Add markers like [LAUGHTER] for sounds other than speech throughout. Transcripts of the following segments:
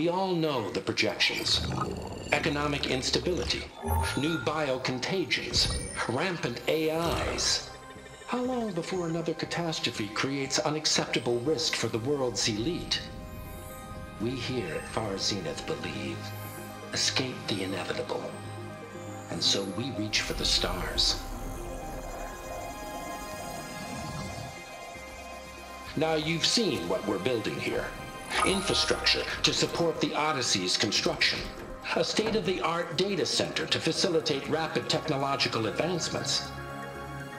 We all know the projections. Economic instability, new biocontagions, rampant AIs. How long before another catastrophe creates unacceptable risk for the world's elite? We here at Far Zenith believe escape the inevitable. And so we reach for the stars. Now you've seen what we're building here. Infrastructure to support the Odyssey's construction. A state-of-the-art data center to facilitate rapid technological advancements.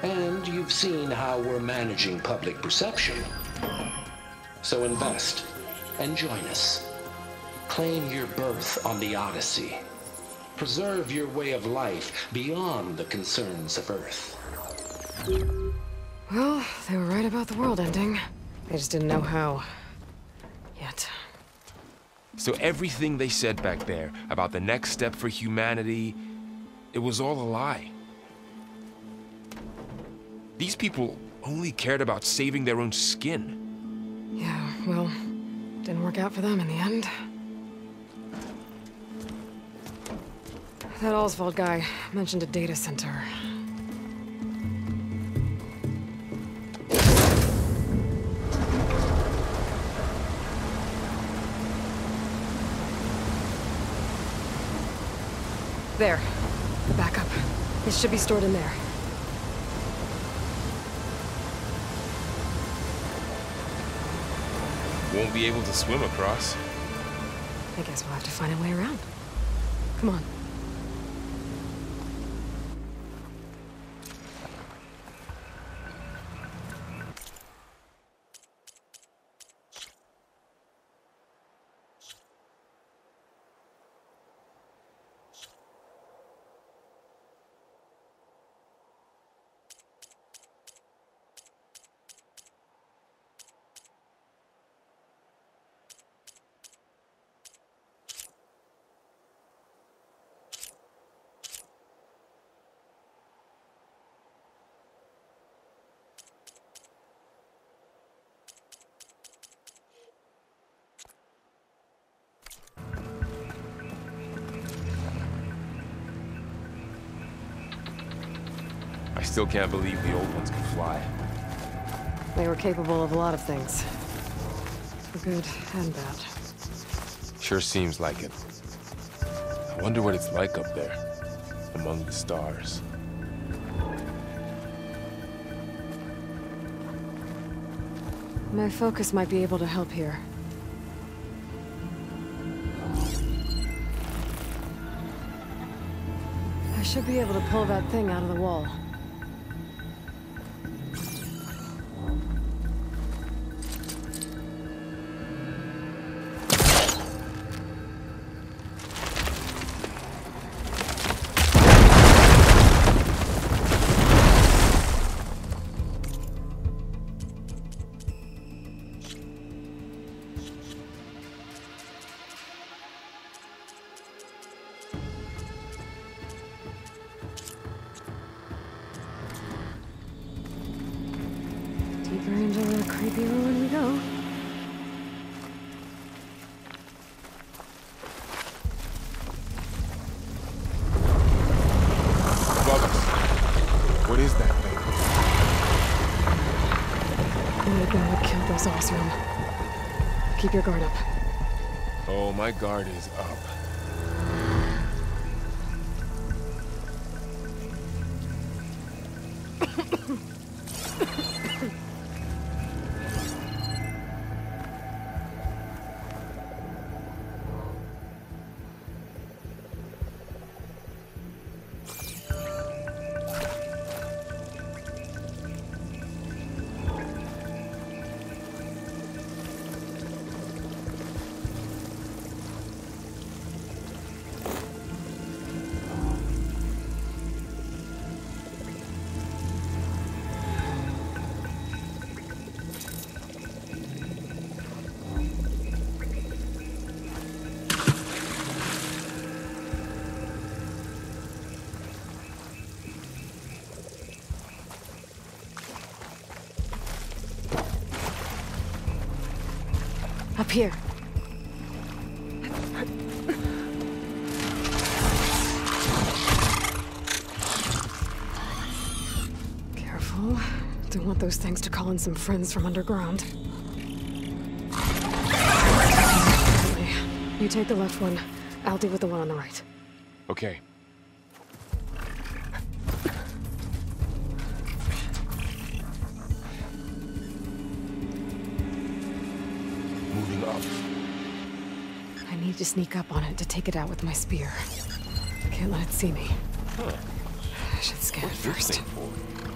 And you've seen how we're managing public perception. So invest and join us. Claim your berth on the Odyssey. Preserve your way of life beyond the concerns of Earth. Well, they were right about the world ending. They just didn't know how. So everything they said back there about the next step for humanity, it was all a lie. These people only cared about saving their own skin. Yeah, well, didn't work out for them in the end. That Oswald guy mentioned a data center. There. The backup. It should be stored in there. Won't be able to swim across. I guess we'll have to find a way around. Come on. Still can't believe the old ones can fly. They were capable of a lot of things. For good and bad. Sure seems like it. I wonder what it's like up there, among the stars. My focus might be able to help here. I should be able to pull that thing out of the wall. Keep your guard up. Oh, my guard is up. Those things to call in some friends from underground. You take the left one. I'll deal with the one on the right. Okay. Moving up. I need to sneak up on it to take it out with my spear. I Can't let it see me. Huh. I should scan it first.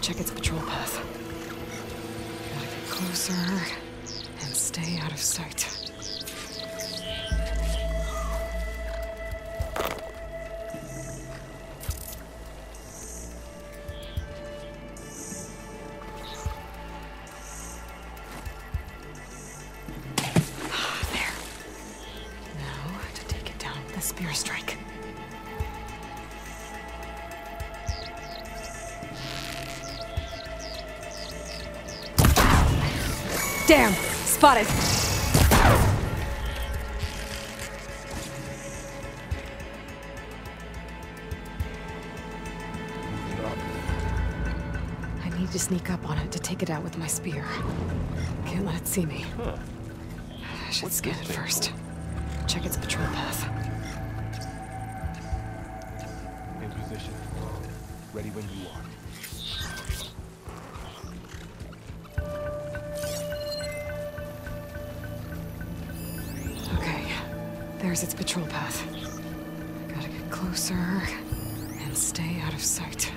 Check its patrol path. Closer and stay out of sight. Spear. Can't let it see me. Huh. I should What's scan it first. Check its patrol path. In position. Ready when you are. Okay, there's its patrol path. Gotta get closer and stay out of sight.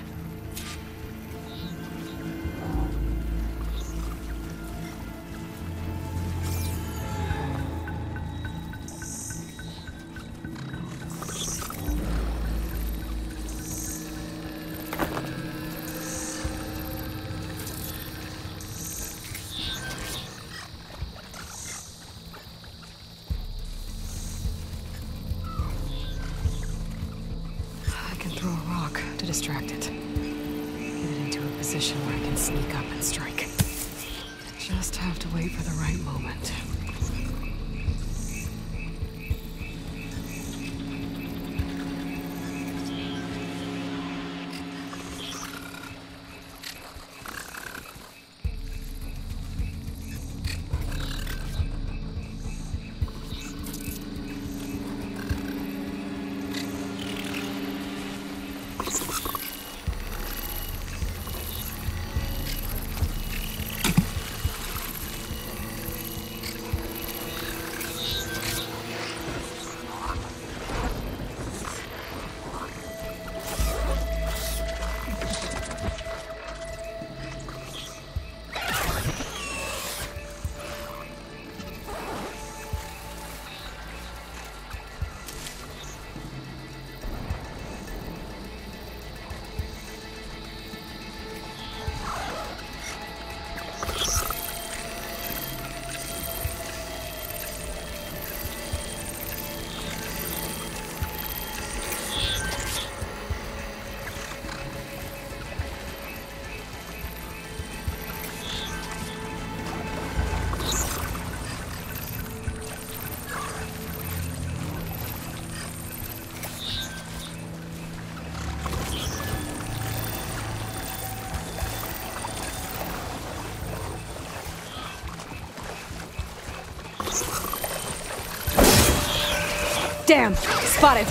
Damn! Spotted!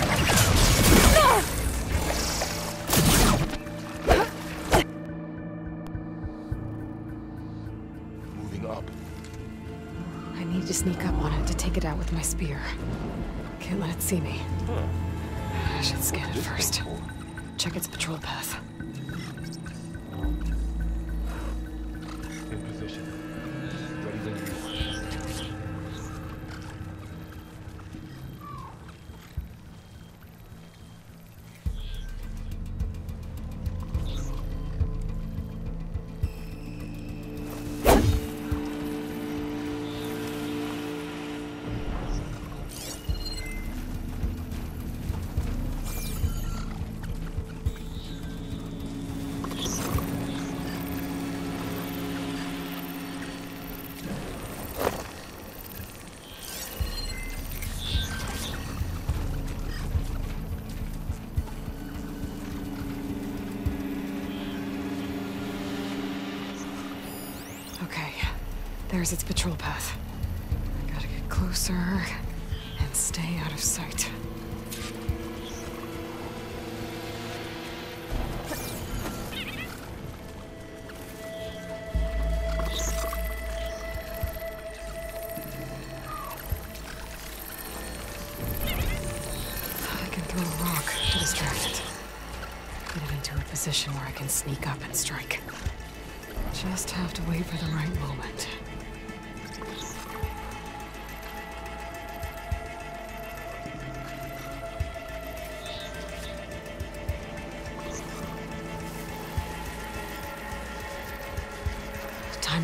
Moving up. I need to sneak up on it to take it out with my spear. Can't let it see me. I should scan it first. Check its patrol path. There's its patrol path. I gotta get closer and stay out of sight. I can throw a rock to distract it. Get into a position where I can sneak up and strike. Just have to wait for the right moment.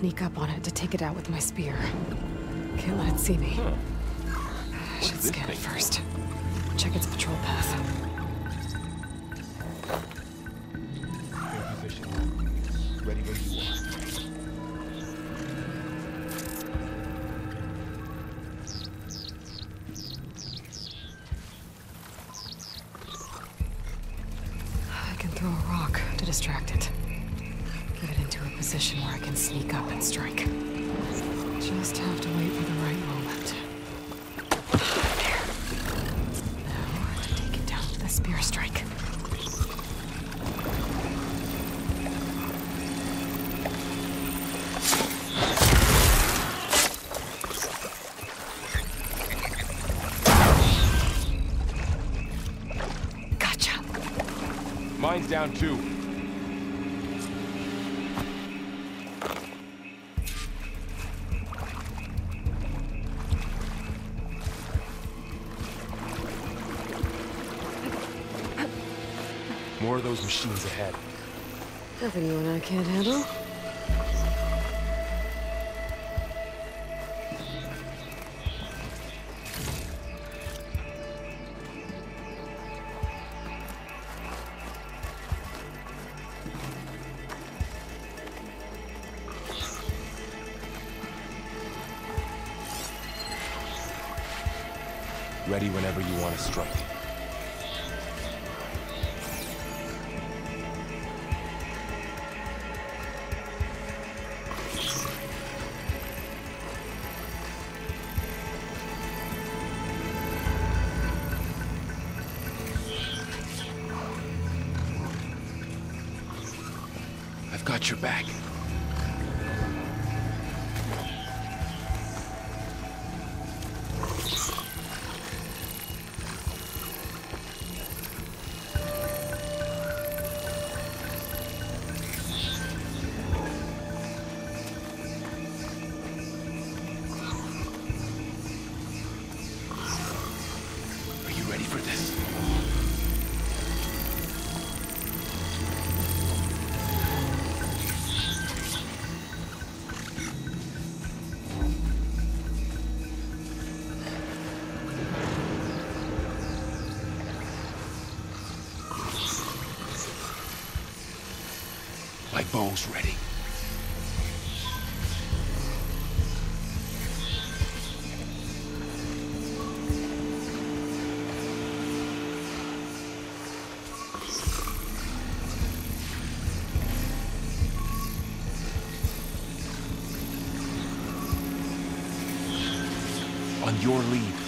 sneak up on it to take it out with my spear. Can't let it see me. I should scan it first. Check its patrol path. Strike. Just have to wait for the right moment. There. Now, to take it down with a spear strike. Gotcha. Mine's down too. More of those machines ahead. Nothing you and I can't handle. Ready whenever you want to strike. Bow's ready. On your lead.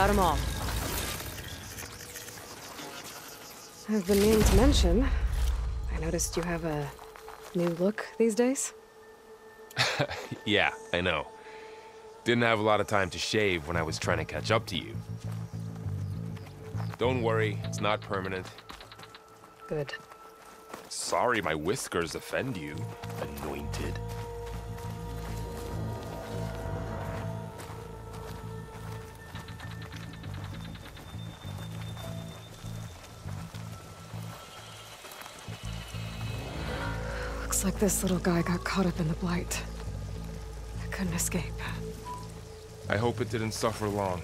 Got them all. I've been meaning to mention, I noticed you have a new look these days. [LAUGHS] Yeah, I know. Didn't have a lot of time to shave when I was trying to catch up to you. Don't worry, it's not permanent. Good. Sorry my whiskers offend you, anointed. Looks like this little guy got caught up in the blight. I couldn't escape. I hope it didn't suffer long.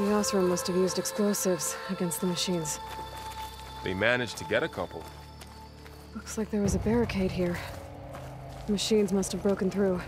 The Oseram must have used explosives against the machines. They managed to get a couple. Looks like there was a barricade here. The machines must have broken through.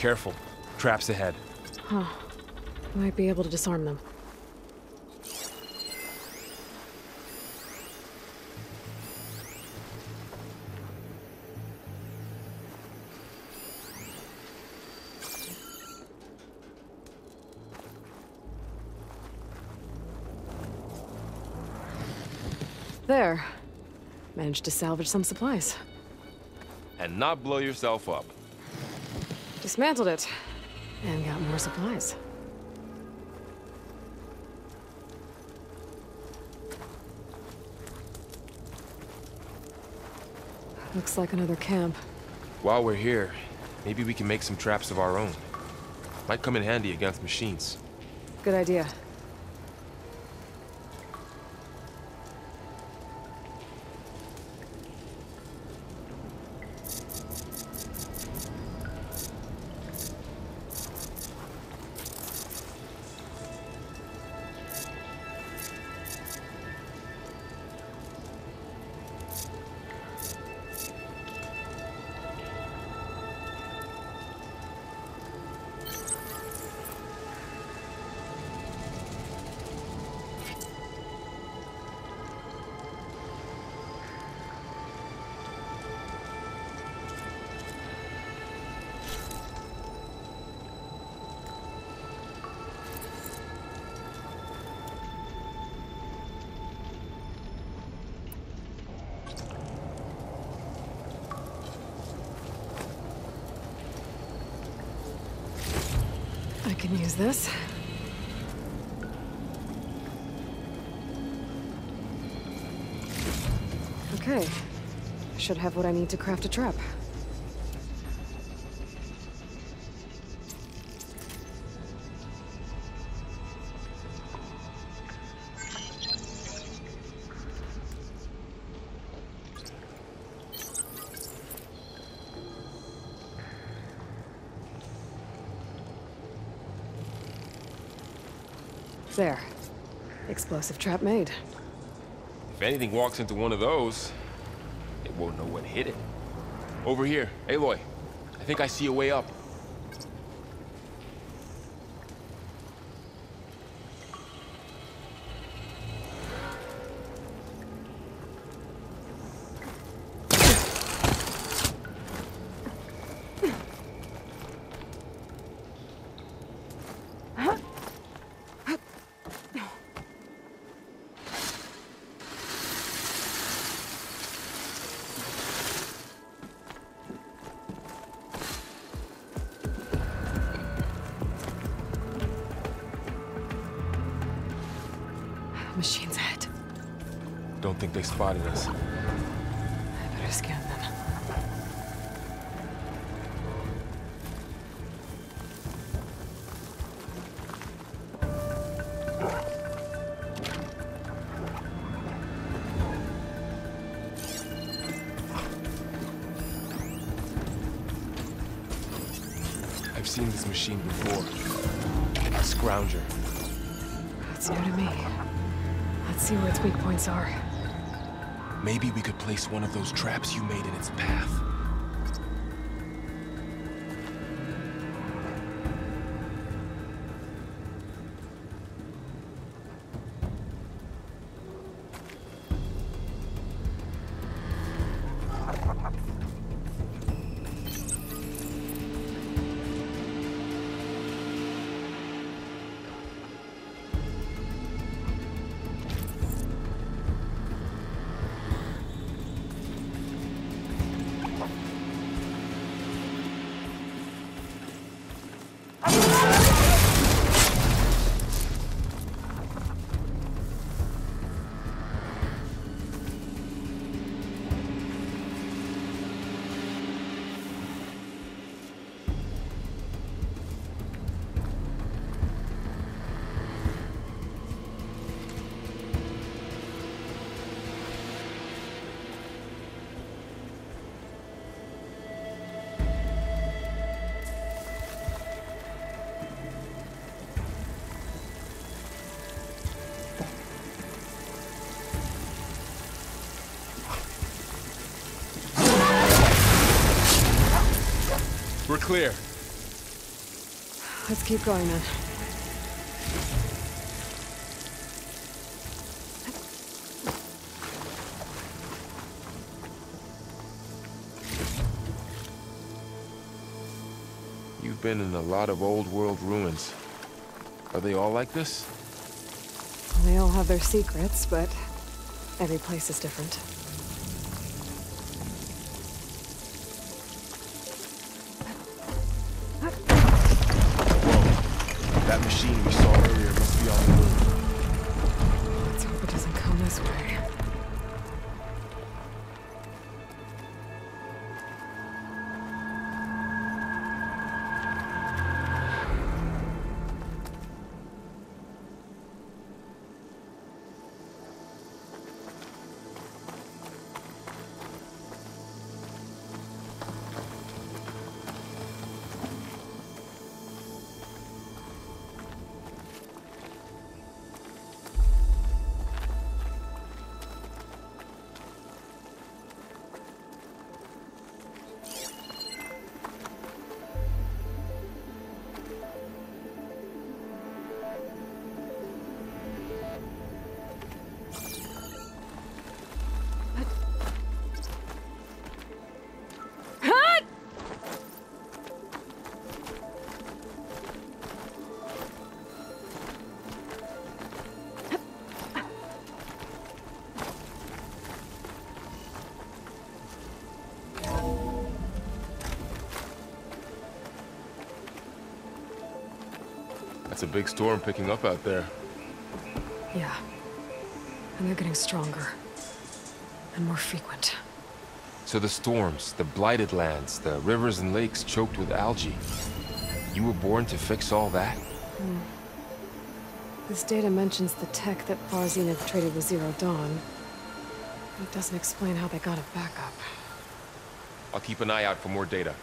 Careful. Traps ahead. Huh. Might be able to disarm them. There. Managed to salvage some supplies. And not blow yourself up. Dismantled it. And got more supplies. Looks like another camp. While we're here, Maybe we can make some traps of our own. Might come in handy against machines. Good idea. Can use this. Okay. Should have what I need to craft a trap. There. Explosive trap made. If anything walks into one of those, it won't know what hit it. Over here, Aloy. I think I see a way up. Machine's ahead. Don't think they spotted us. I better scan points are. Maybe we could place one of those traps you made in its path. Clear. Let's keep going then. You've been in a lot of old world ruins. Are they all like this? They all have their secrets, but every place is different. That's a big storm picking up out there. Yeah. And they're getting stronger. And more frequent. So the storms, the blighted lands, the rivers and lakes choked with algae. You were born to fix all that? Hmm. This data mentions the tech that Zenith traded with Zero Dawn. It doesn't explain how they got it back up. I'll keep an eye out for more data.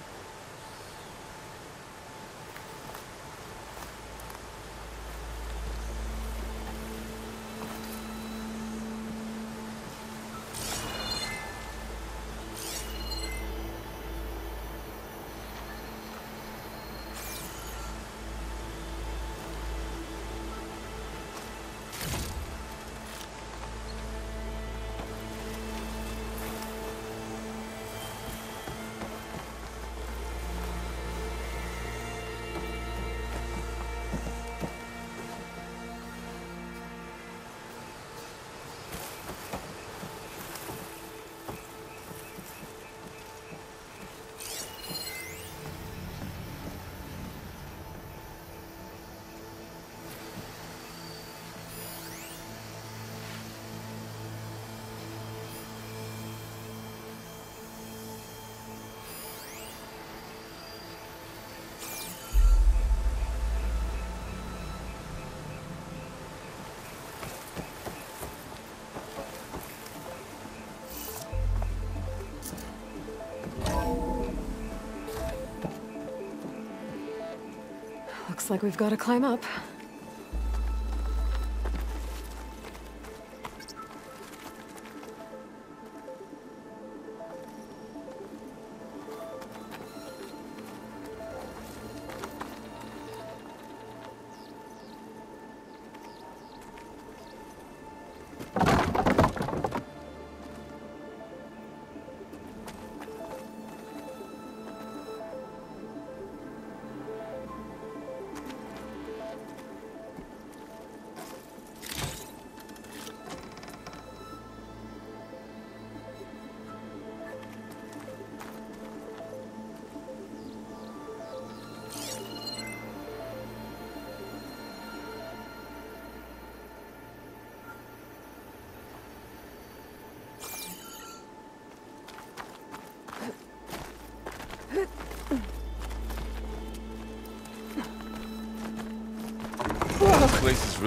Like we've got to climb up.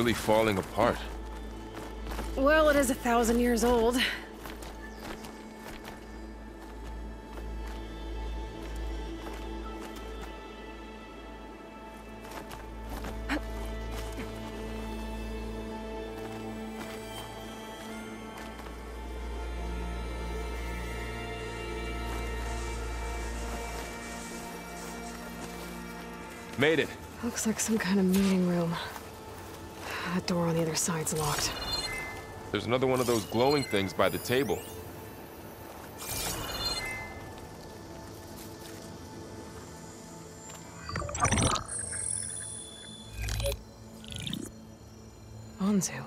Really falling apart. Well, it is a thousand years old. Made it. Looks like some kind of meeting room. That door on the other side's locked. There's another one of those glowing things by the table. Anzu.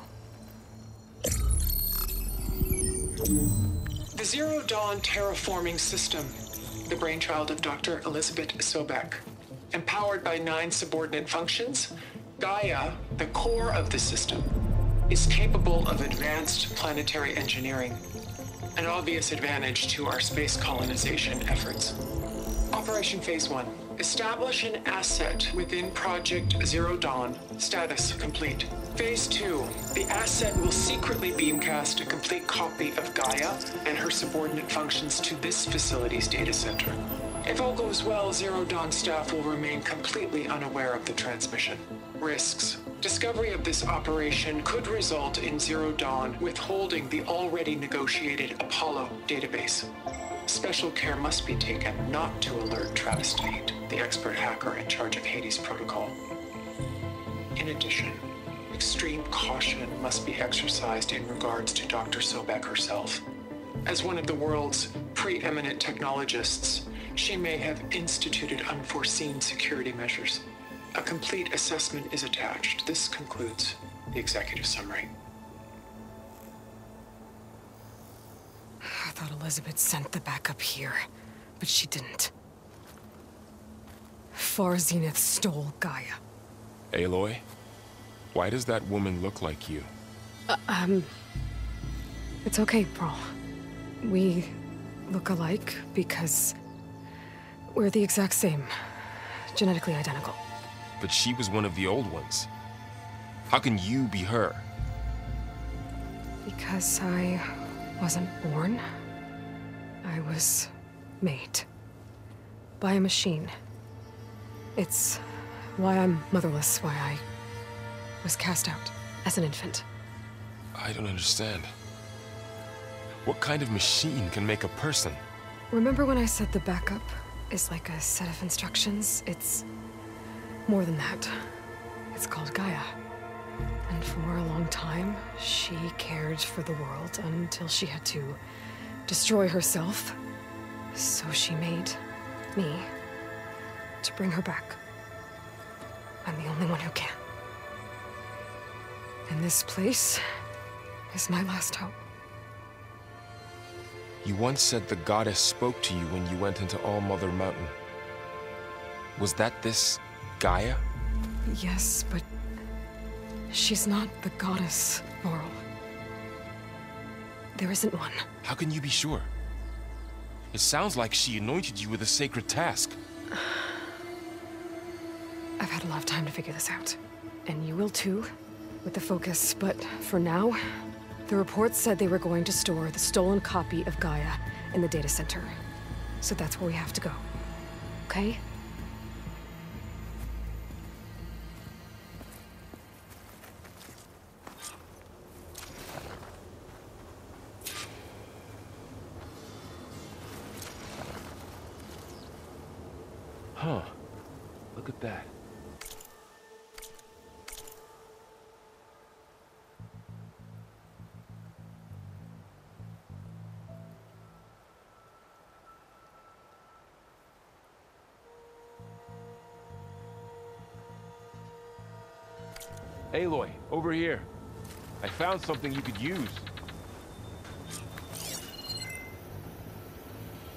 The Zero Dawn terraforming system, the brainchild of Dr. Elizabeth Sobek. Empowered by nine subordinate functions, Gaia, the core of the system, is capable of advanced planetary engineering, an obvious advantage to our space colonization efforts. Operation Phase 1. Establish an asset within Project Zero Dawn. Status complete. Phase 2. The asset will secretly beamcast a complete copy of Gaia and her subordinate functions to this facility's data center. If all goes well, Zero Dawn staff will remain completely unaware of the transmission. Risks. Discovery of this operation could result in Zero Dawn withholding the already negotiated Apollo database. Special care must be taken not to alert Travis Tate, the expert hacker in charge of Hades Protocol. In addition, extreme caution must be exercised in regards to Dr. Sobek herself. As one of the world's preeminent technologists, she may have instituted unforeseen security measures. A complete assessment is attached. This concludes the executive summary. I thought Elizabeth sent the backup here, but she didn't. Far Zenith stole Gaia. Aloy? Why does that woman look like you? Um It's okay, Varl. We look alike because we're the exact same. Genetically identical. But she was one of the old ones. How can you be her? Because I wasn't born, I was made. By a machine. It's why I'm motherless, why I was cast out as an infant. I don't understand. What kind of machine can make a person? Remember when I said the backup is like a set of instructions? It's more than that. It's called Gaia. And for a long time, she cared for the world until she had to destroy herself. So she made me to bring her back. I'm the only one who can. And this place is my last hope. You once said the goddess spoke to you when you went into All Mother Mountain. Was that this Gaia? Yes, but she's not the goddess, Varl. There isn't one. How can you be sure? It sounds like she anointed you with a sacred task. I've had a lot of time to figure this out. And you will too, with the focus. But for now, the reports said they were going to store the stolen copy of Gaia in the data center. So that's where we have to go. Okay? Huh. Look at that. Aloy, over here. I found something you could use.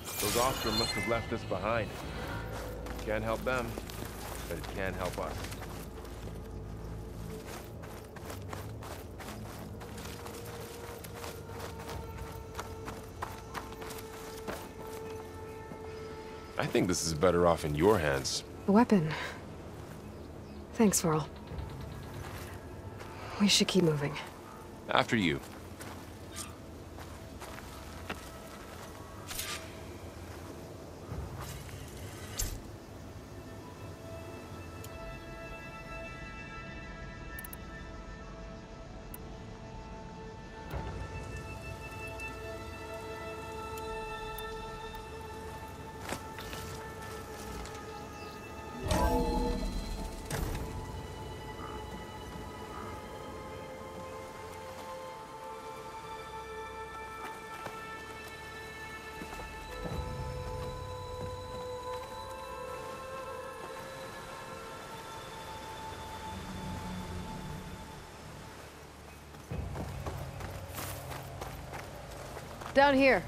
Those Oseram must have left us behind. Can't help them, but it can help us. I think this is better off in your hands. A weapon. Thanks, Varl. We should keep moving. After you. Down here.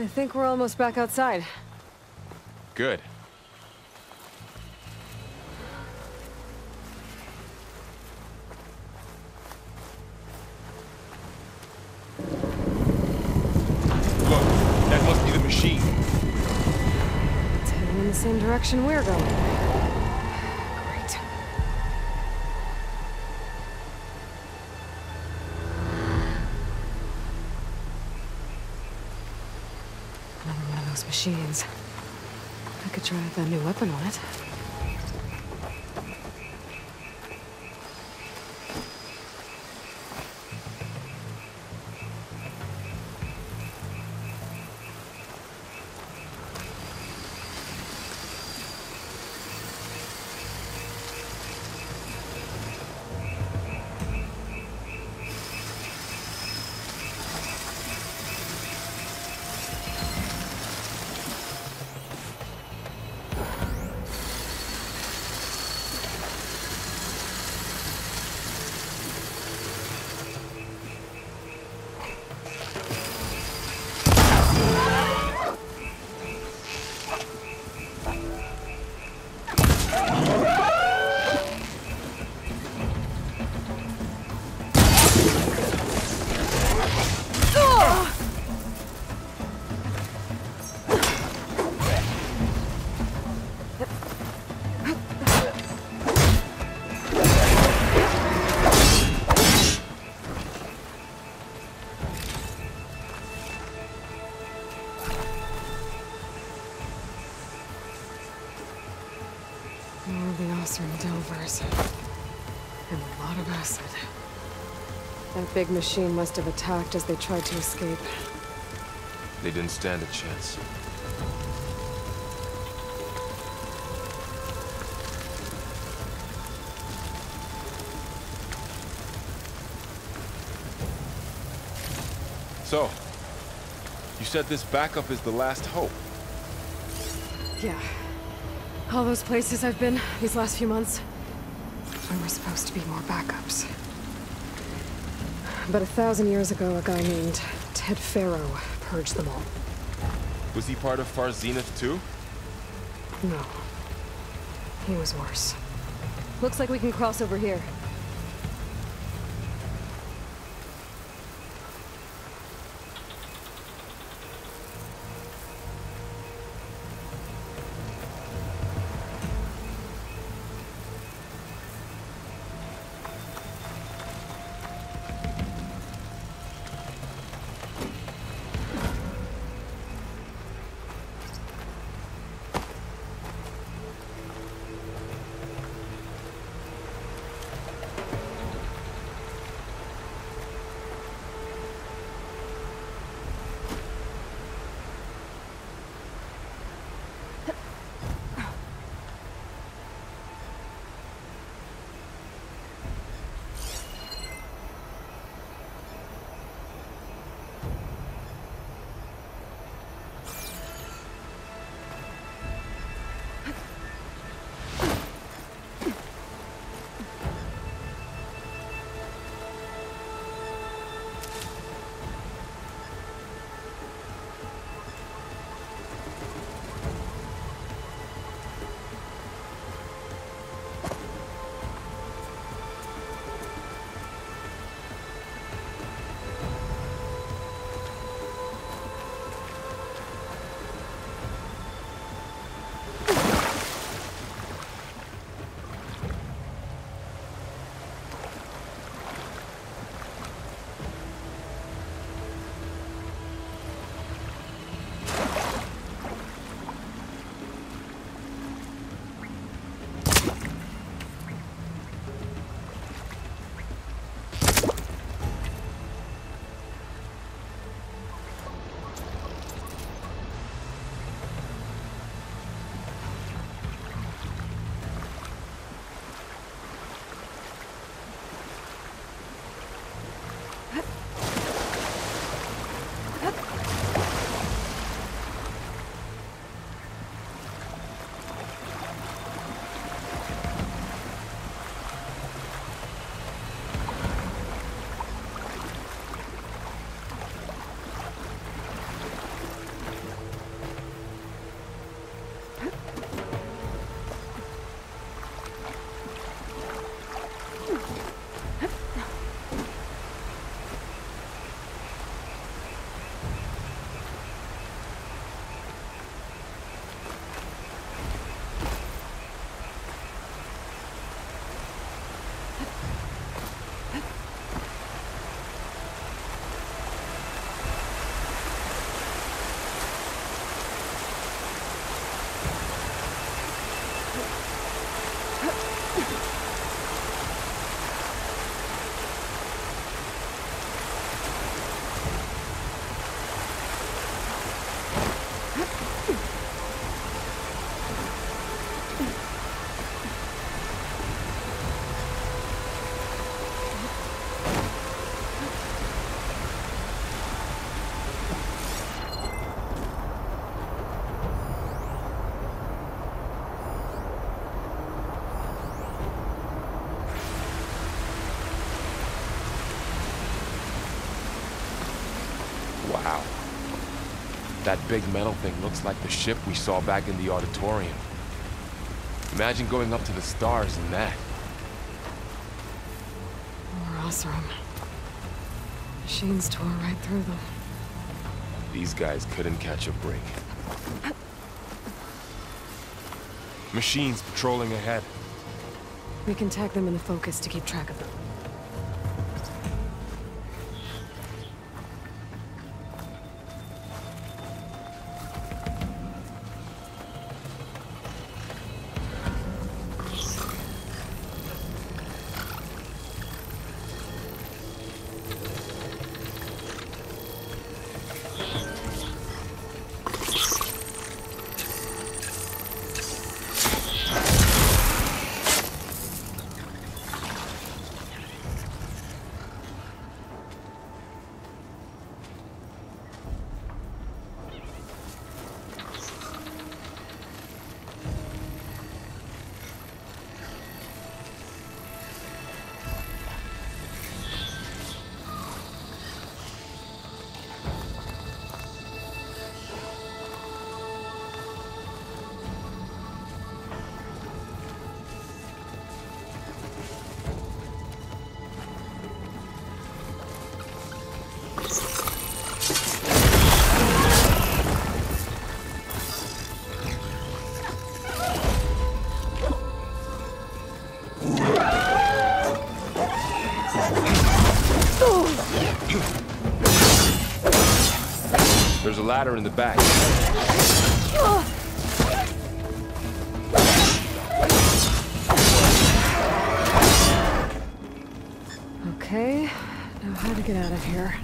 I think we're almost back outside. Good. Look, that must be the machine. It's heading in the same direction we're going. Out that new weapon on it. Big machine must have attacked as they tried to escape. They didn't stand a chance. So, you said this backup is the last hope. Yeah. All those places I've been these last few months. There were supposed to be more backups. But a thousand years ago, a guy named Ted Faro purged them all. Was he part of Far Zenith too? No. He was worse. Looks like we can cross over here. That big metal thing looks like the ship we saw back in the auditorium. Imagine going up to the stars in that. More Oseram. Machines tore right through them. These guys couldn't catch a break. Machines patrolling ahead. We can tag them in the focus to keep track of them. Ladder in the back. Okay, now how to get out of here.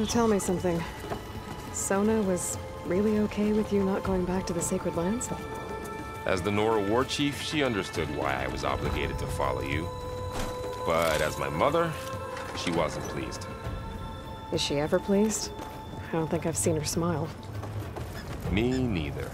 So tell me something. Sona was really okay with you not going back to the Sacred Lands? As the Nora war chief, she understood why I was obligated to follow you. But as my mother, she wasn't pleased. Is she ever pleased? I don't think I've seen her smile. Me neither.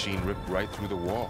Machine ripped right through the wall.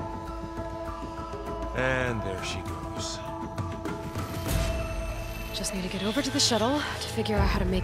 And there she goes. Just need to get over to the shuttle to figure out how to make...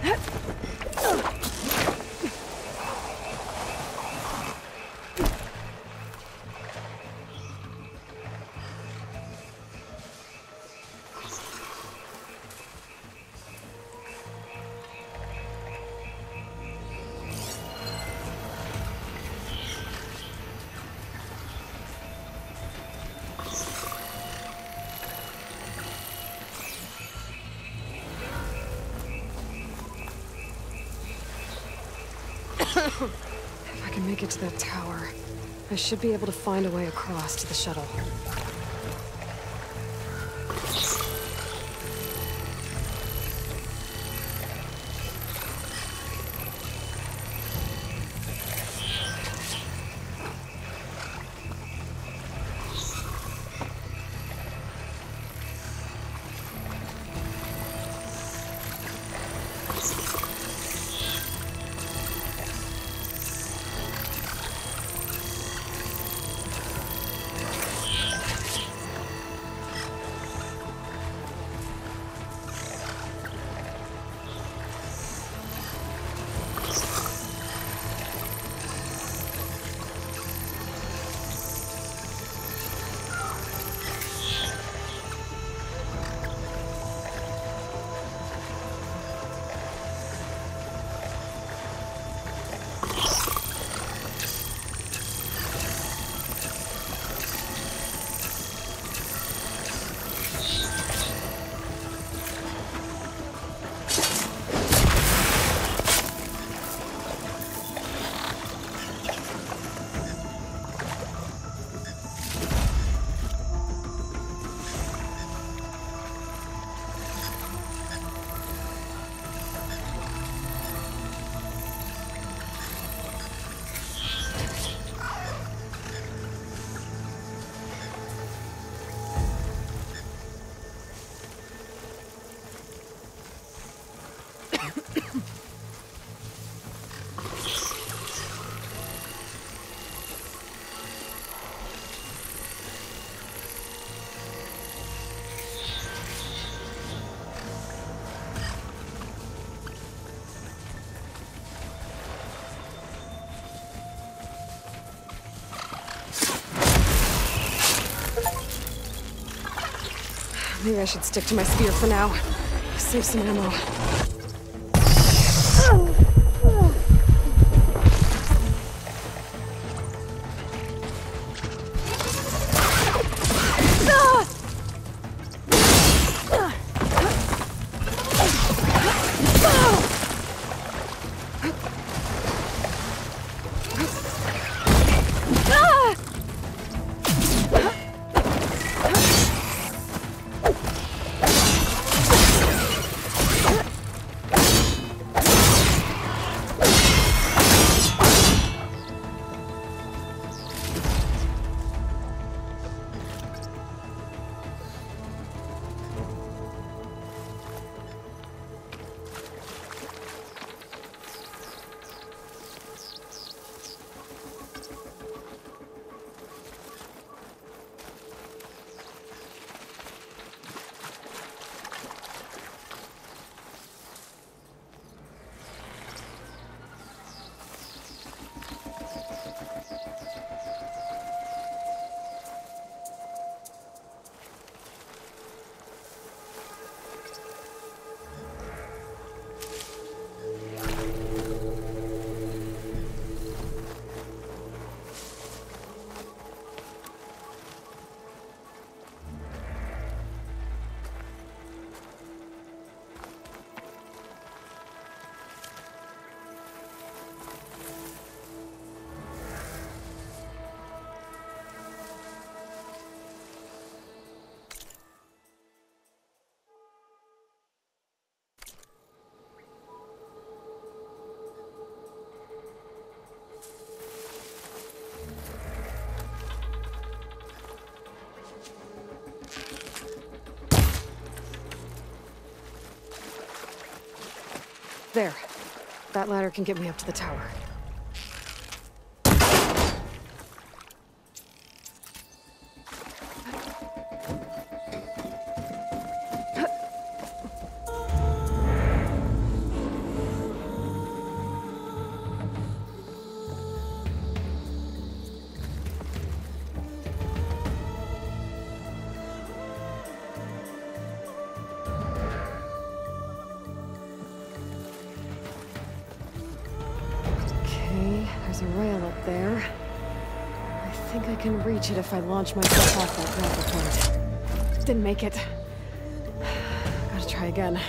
If I can make it to that tower, I should be able to find a way across to the shuttle. Maybe I should stick to my spear for now. Save some ammo. There. That ladder can get me up to the tower. It if I launch myself off that grapple point. Didn't make it. [SIGHS] Gotta try again.